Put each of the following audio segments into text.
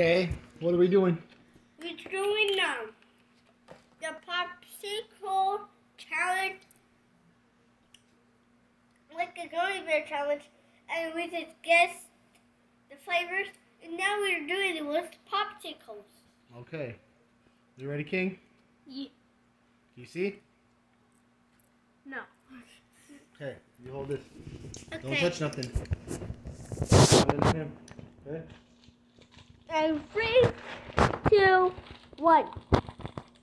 Okay, what are we doing? We're doing um, the popsicle challenge, like a gummy bear challenge, and we just guess the flavors. And now we're doing it with popsicles. Okay. You ready, King? Yeah. You see? No. Okay, you hold this. Okay. Don't touch nothing. Put it in him. Okay? And three, two, one.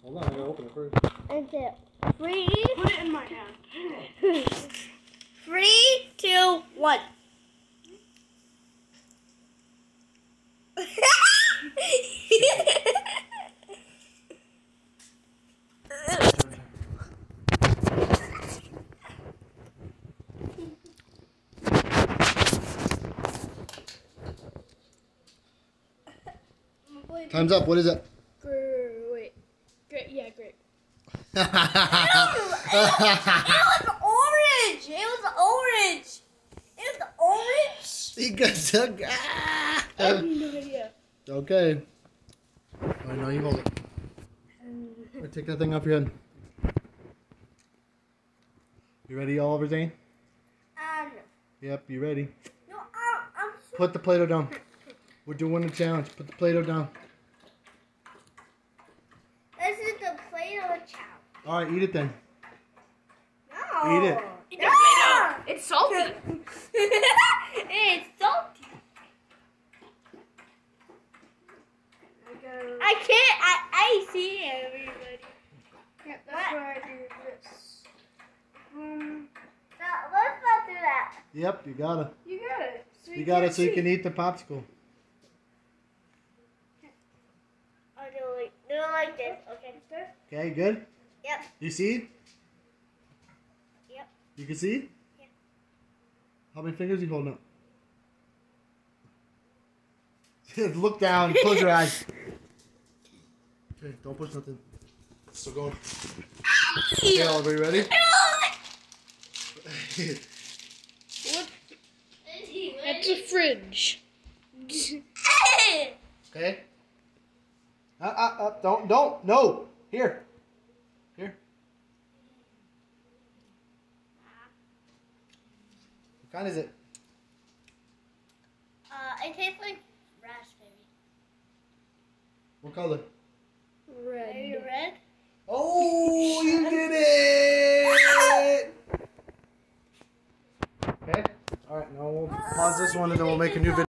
Hold on, I gotta open it first. And two, three, Put it in my hand. three, two, one. Time's up. What is it? Wait. Great. Yeah, great. It was orange. It was orange. It was orange. he got stuck. Ah! I have no idea. Okay. I know you hold it. Alright, take that thing off your head. You ready, Oliver Zane? Um, Yep, you ready. no, I'm, I'm Put the Play-Doh down. We're doing a challenge. Put the Play-Doh down. This is the Play-Doh challenge. All right, eat it then. No. Eat it. Eat the Play-Doh. It's salty. it's salty. I can't. I I see everybody. Yeah, What? that's where I do this. Um, No, let's not do that. Yep, you got it. you got it. So You got can't it so you can eat the popsicle. Do it like, do it like this. Okay. Okay, good? Yep. You see? Yep. You can see? Yeah. How many fingers you holding up? Look down, close your eyes. Okay, don't push nothing. Still going. Okay, Oliver, you ready? That's a fridge. okay. Uh, uh, uh, don't, don't, no. Here. Here. What kind is it? Uh, it tastes like raspberry. What color? Red. Maybe Red. red. Oh, you did it! Okay. All right. Now we'll pause this one and then we'll make a new video.